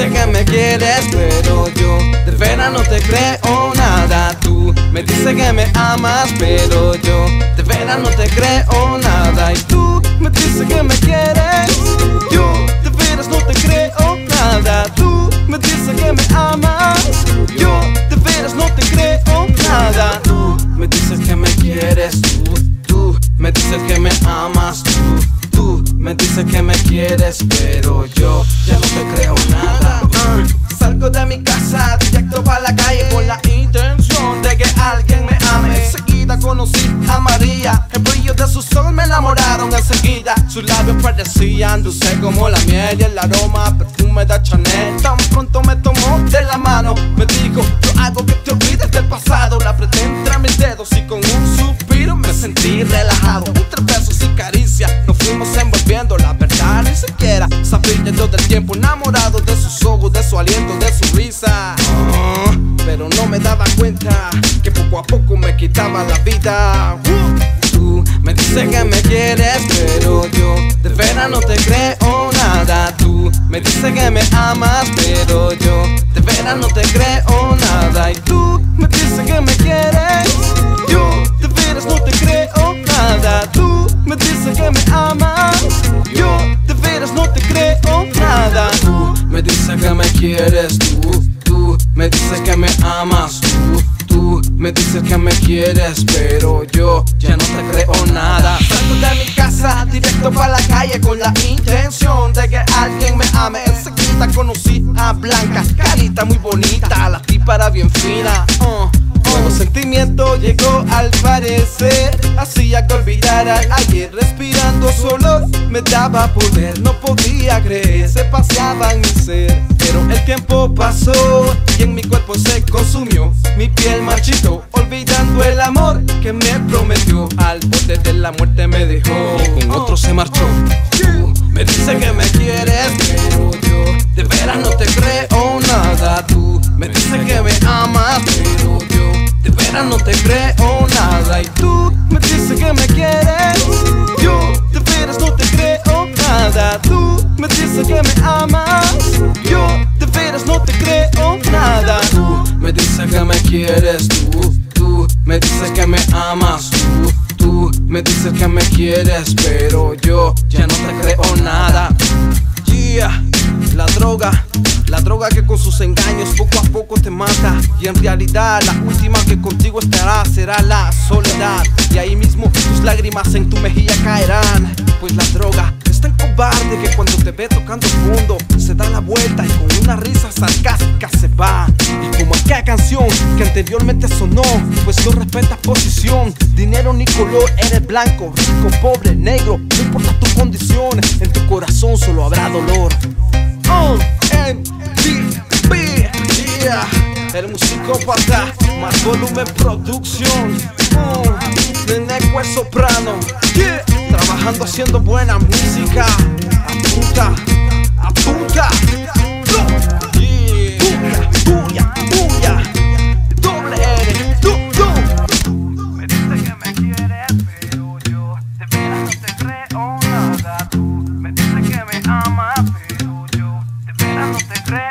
sé que me quieres, pero yo de veras no te creo nada. Tú me dices que me amas, pero yo de veras no te creo nada. Y tú me dices que me quieres, yo de veras no te creo nada. Tú me dices que me amas, yo de veras no te creo nada. Tú me dices que me quieres, tú, tú me dices que me amas, tú. Tú me dices que me quieres, pero yo ya no te creo de mi casa directo para la calle con la intención de que alguien me ame. Enseguida conocí a María, el brillo de sus ojos me enamoraron enseguida. Sus labios parecían dulce como la miel y el aroma perfume de Chanel. Tan pronto me tomó de la mano, me dijo, yo hago que te olvides del pasado. La apreté entre mis dedos y con un suspiro me sentí relajado. Entre besos y caricias nos fuimos envolviendo, la sabía todo el tiempo enamorado de sus ojos, de su aliento, de su risa. Pero no me daba cuenta que poco a poco me quitaba la vida. Tú me dices que me quieres, pero yo de veras no te creo nada. Tú me dices que me amas, pero yo de veras no te creo dices que me quieres, tú, tú me dices que me amas, tú. Tú me dices que me quieres, pero yo ya no te creo nada. Salgo de mi casa directo para la calle con la intención de que alguien me ame. Enseguida conocí a Blanca, carita muy bonita, la tipa era bien fina. Uh. Nuevo sentimiento llegó al parecer Hacía que olvidara ayer Respirando solo me daba poder. No podía creer, se paseaba en mi ser. Pero el tiempo pasó Y en mi cuerpo se consumió. Mi piel marchitó Olvidando el amor que me prometió. Al borde de la muerte me dejó. Y con otro se marchó. Tú me dices que me quieres Pero yo de veras no te creo nada. Tú me dices que me amas Pero yo de veras no te creo nada. Y tú me dices que me quieres Tú, tú. Me dices que me amas Tú, tú. Me dices que me quieres Pero yo ya no te creo nada. Yeah, la droga la droga que con sus engaños poco a poco te mata. Y en realidad la última que contigo estará será la soledad. Y ahí mismo tus lágrimas en tu mejilla caerán. Pues la droga es tan cobarde que cuando te ve tocando fondo Se da la vuelta y con una risa sarcástica se va Y como aquella canción que anteriormente sonó Pues no respeta posición, dinero ni color Eres blanco, rico, pobre, negro No importa tu condición, en tu corazón solo habrá dolor Oh, MTV, yeah. El musicópata, más volumen producción de Necue Soprano. Trabajando haciendo buena música. Apunta, apunta. Doble Me dices que me quieres, pero yo de veras no te creo me dices que me amas, pero yo de no te creo.